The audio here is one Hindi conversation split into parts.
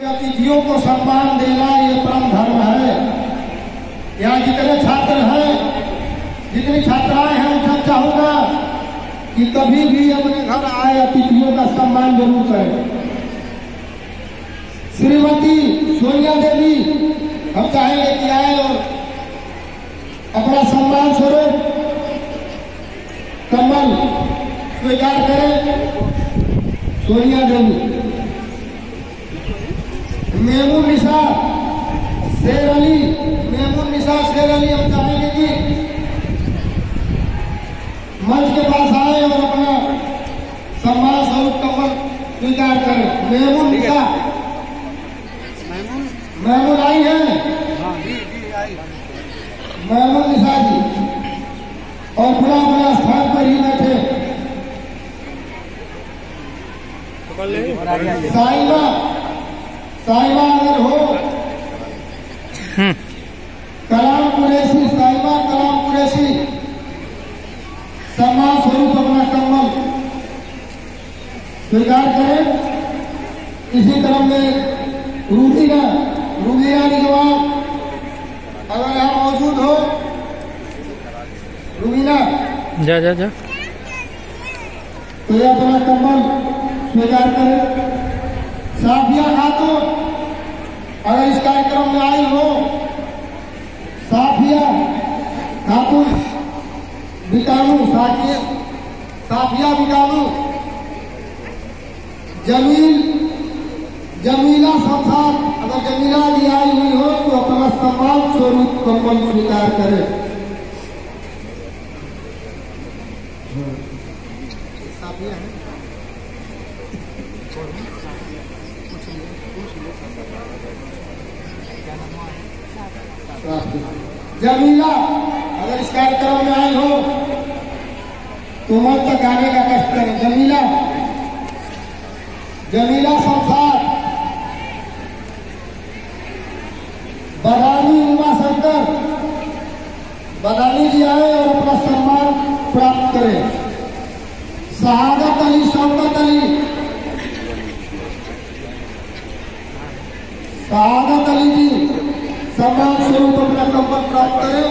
अतिथियों को सम्मान देना ये परम धर्म है। यहाँ जितने छात्र हैं, जितनी छात्राएँ हैं उनसे चाहूँगा कि कभी भी अपने घर आए अतिथियों का सम्मान ज़रूर करें। श्रीमती सोनिया देवी, हम चाहेंगे कि आए और अपना सम्मान स्वरूप, कमल स्वीकार करें। सोनिया देवी। मेमून निशा शेर अली मेमून निशा शेर अली हम चाहेंगे कि मंच के पास आए और अपना सम्मान स्वरूप कमल स्वीकार करें। मेमून निशा। मेमून आई है? मेमून निशा जी और बड़ा बड़ा स्थान पर ही बैठे। साइमा साइमा अगर हो कलाम कुरैशी साइमा कलाम कुरैशी। सम्मान स्वरूप अपना कमल। स्वीकार करें। इसी क्रम में रूबीना रूबीना निगवान अगर यहाँ मौजूद हो रूबीना जा जा जा। तो अपना कमल स्वीकार करें। साफिया खातून। अगर इस कार्यक्रम में आई हो, साफिया खातून बिकानू साकिया साफिया बिकानू जमील, जमीला संसार अगर जमीला भी आई हुई हो तो अपना सम्मान स्वरूप कम्बल स्वीकार करे। जमीला, अगर इस कार्यक्रम में आई हो तो मन तक आने का कष्ट करें। जमीला जमीला संसार। बदानी उमा शंकर बदानी जी आए और अपना सम्मान प्राप्त करें। शहादत अली, शौकत अली। शहादत सम्मान स्वरूप अपना कंबल प्राप्त करें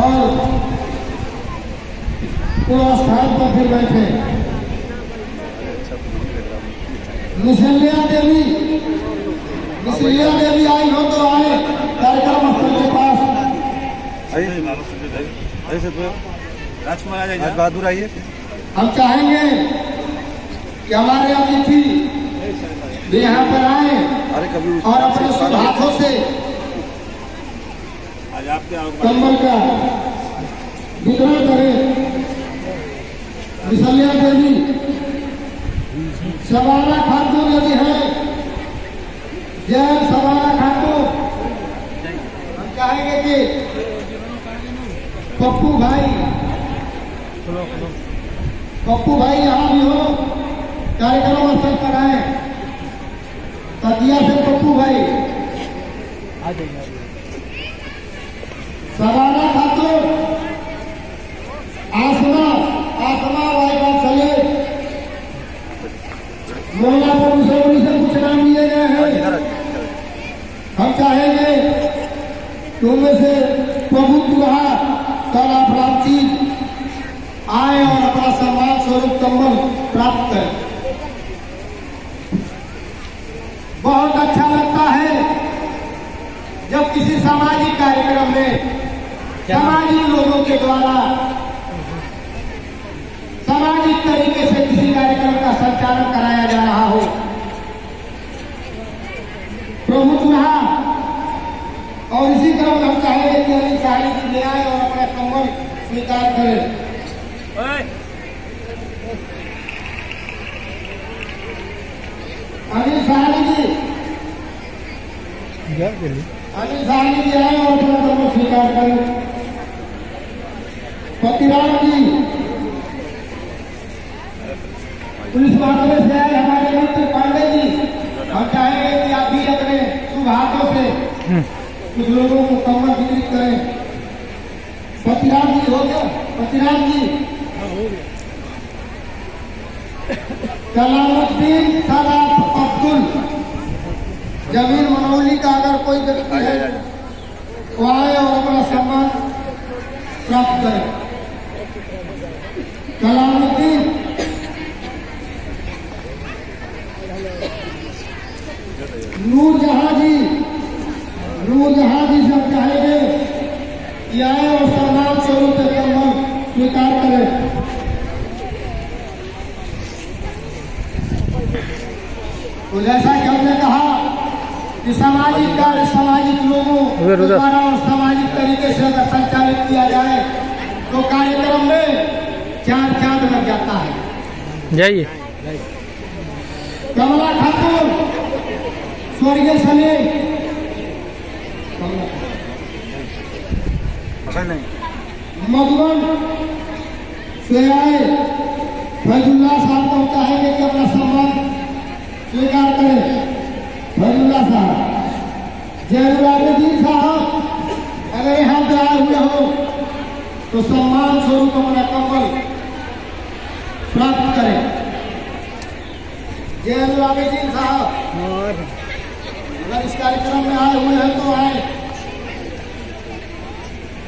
और पूरा स्थान पर फिर बैठे। मिसलिया देवी मिसलिया देवी आई हो तो आए कार्यक्रम स्थल के पास। बहादुर आइए हम चाहेंगे कि हमारे अतिथि भी यहाँ पर आए और अपने शुभ हाथों से कम्बल कंबल का वितरण करें। मिसलिया देवी सवारा खातून यदि है। जय सवाना खातून हम चाहेंगे कि पप्पू भाई पप्पू भाई यहाँ भी हो कार्यक्रम स्थल पर आए तकिया से पप्पू भाई सवाना खातून आसमा आसमा वाईबाग सलेब मोहल्ला पुलिस से कुछ नाम लिए गए हैं। हम चाहेंगे उनमें से प्रभु दुल्हा कला प्राप्ति आए और अपना सम्मान स्वरूप कम्बल प्राप्त करें। बहुत अच्छा लगता है जब किसी सामाजिक कार्यक्रम में सामाजिक लोगों के द्वारा सामाजिक तरीके से किसी कार्यक्रम का संचालन कराया जा रहा हो प्रमुख रहा और इसी क्रम में हम चाहेंगे कि अली साहनी जी ले आए और अपना कम्बल स्वीकार करें अनिल साहनी जी अनिल साहनी जी आए और अपना कम्बल स्वीकार करें। पतिराम जी पुलिस मामले से आए हमारे मित्र पांडे जी। हम चाहेंगे कि आप भी अपने शुभ हाथों से कुछ लोगों को कम्बल वितरित करें। पतिराम जी हो गया? पतिराम जी। कलामुद्दीन सलाफ अब्दुल व्यक्ति अगर कोई जाए है वो आए और अपना सम्मान प्राप्त करें। कलामुद्दीन। नूर जहाँ जी नूर जहाँ जी सब चाहेंगे कि आए और सम्मान स्वरूप स्वीकार करें तो जैसा कि हमने कहा कि सामाजिक कार्य सामाजिक लोगों। द्वारा और सामाजिक तरीके से अगर संचालित किया जाए तो कार्यक्रम में चार चाँद लग जाता है। जाइए। कमला ठाकुर स्वर्गीय नहीं मधुबन से आए फैजुल्ला साहब को चाहेंगे कि अपना सम्मान स्वीकार करें। फैजुल्ला साहब। जैनुलाबुद्दीन साहब अगर यहाँ पे आए हुए हो तो सम्मान स्वरूप अपना कम्बल प्राप्त करें। जैनुलाबुद्दीन साहब अगर इस कार्यक्रम में आए हुए हैं तो आए।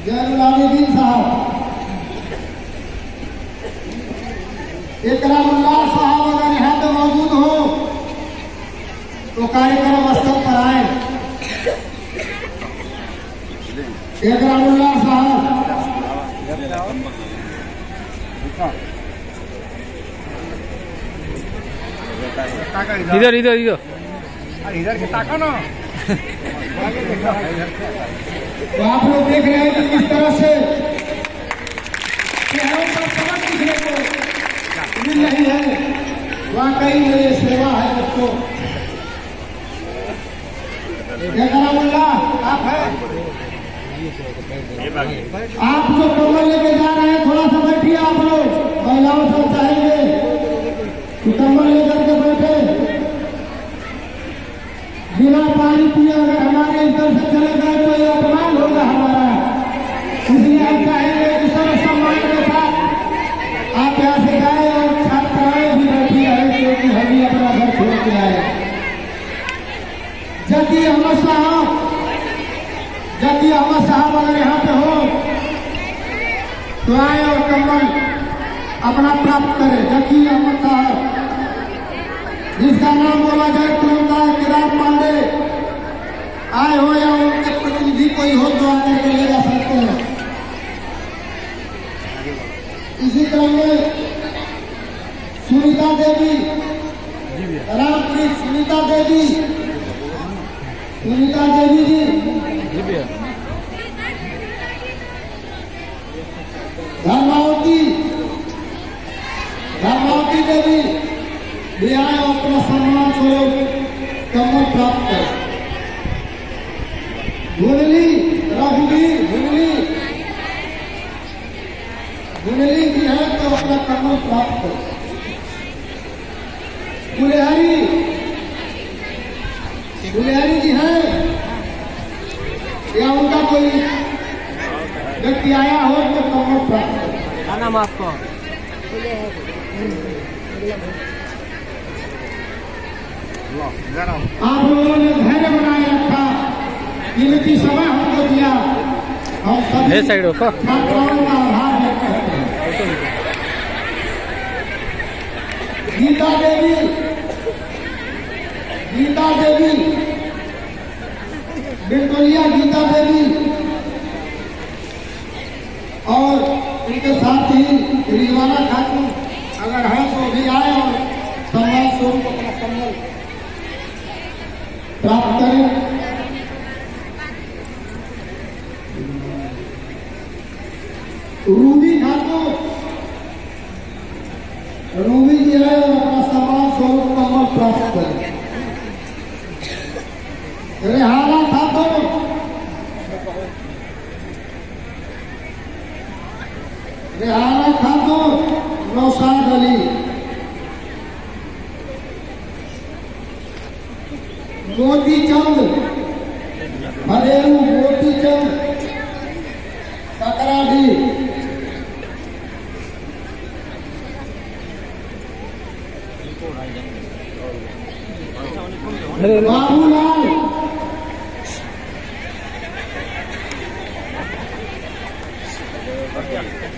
जैनुलाबुद्दीन साहब इकरामुल्लाह साहब अगर यहाँ पे मौजूद हो तो कार्यक्रम स्थल पर आए। इकरामुल्लाह साहब इधर इधर इधर इधर। से ताका ना तो आप लोग देख रहे हैं कि किस तरह से चेहरों पर चमक दिखने को मिल रही है। वाकई में ये सेवा है इकरामुल्लाह आप है? आप जो कमल लेके जा रहे हैं, थोड़ा सा बैठिए आप लोग। महिलाओं सब चाहेंगे कि कमल लेकर के बैठे। बिना पानी पिए अगर हमारे इधर से चले गए तो ये अपमान होगा हमारा। इसलिए हम चाहेंगे कि सर्व सम्मान के साथ आप यहाँ से जाए और छात्राएँ भी बैठी रहे क्योंकि हम भी अपना घर छोड़ के आए। जबकि अहमद साहब जबकि अहमद साहब अगर यहाँ पे हो तो और कम्बल अपना प्राप्त करें। जबकि अहमद साहब जिसका नाम बोला जाए तुरंत आए किराम पांडे। आए हो या उनके प्रतिनिधि कोई हो तो आकर के ले जा सकते हैं। इसी क्रम में सुनीता देवी रामप्रीत सुनीता देवी सुनीता देवी जी धर्मावती धर्मावती देवी भी आए और अपना सम्मान स्वरूप कमल प्राप्त करें धुनली रघुवीर धुनली धुनली जी है अपना कमल प्राप्त करें गुलेहरी गुलेहरी जी है। या उनका कोई व्यक्ति आया हो तो कमल प्राप्त क्या नाम आपका? आप लोगों ने धैर्य बनाए रखा कीमती समय हमको दिया। हो का? छात्राओं का आभार व्यक्त करते हैं गीता देवी। गीता देवी। बिल्टोलिया गीता देवी और उनके साथ ही रिजवाना खातून अगर है तो भी आए और सम्मान स्वरूप अपना सम्मान प्राप्त करें रूबी खातून रूबी जी है और अपना सम्मान स्वरूप कमल प्राप्त करें रेहाना खातून रेहाना खातून नौशाद अली। चंद हरेरू मोती चंद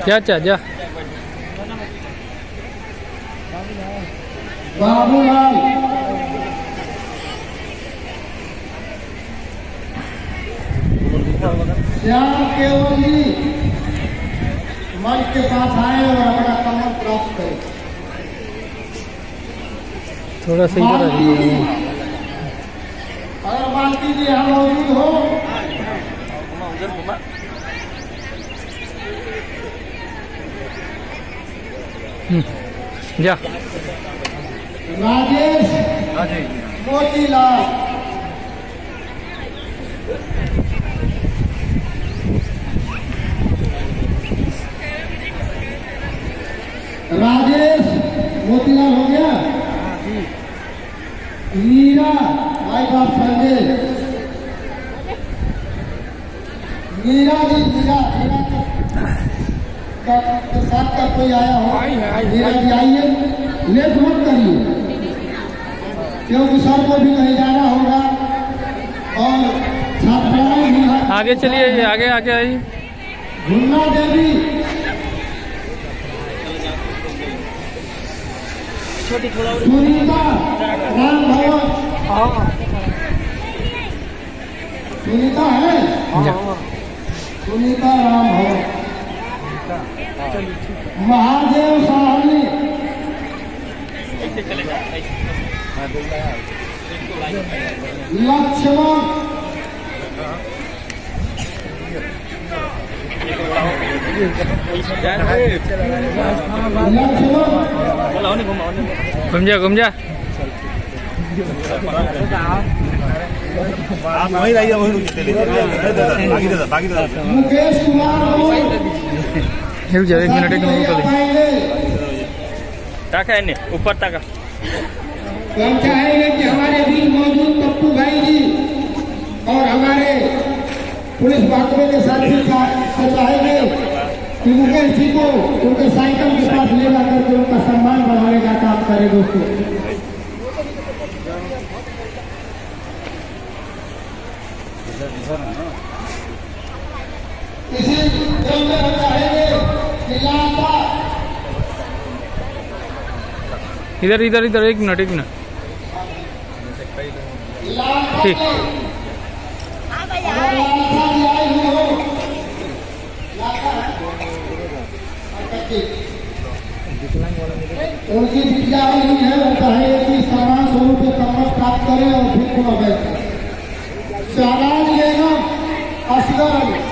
जा जा जा। बाबूलाल। श्याम केवल जी मंच के पास आए और हमारा कमर प्राप्त करें। थोड़ा सही आ जाइए। अगर मालती जी हम मौजूद हो। जा। राजेश मोतीलाल। का- साथ का कोई आया हो? मीरा जी आइए। लेट मत करिए। क्योंकि सर को भी नहीं जाना होगा। और भी आगे चलिए आगे आगे आइए। मुन्ना देवी। सुनीता राम भवन सुनीता है? सुनीता राम भवन महादेव साहनी लक्ष्मण लक्ष्मण घूम जा घूम जा आप वहीं रहिए वहीं रुकिए बाकी मुकेश कुमार एक मिनट एक मिनट टाका है नहीं ऊपर टाका हम चाहेंगे कि हमारे बीच मौजूद पप्पू भाई जी और हमारे पुलिस बातों के साथी का से चाहेंगे कि मुकेश जी को उनके साइकिल के पास ले जाकर के उनका सम्मान बढ़ाने का काम करें दोस्तों। इसी क्रम में हम चाहेंगे इधर इधर इधर एक मिनट एक मिनट ठीक। हो है। उनकी विद्या है वो कहे कि सामान स्वरूप प्राप्त करें और फिर पुनः बैठे 기다라니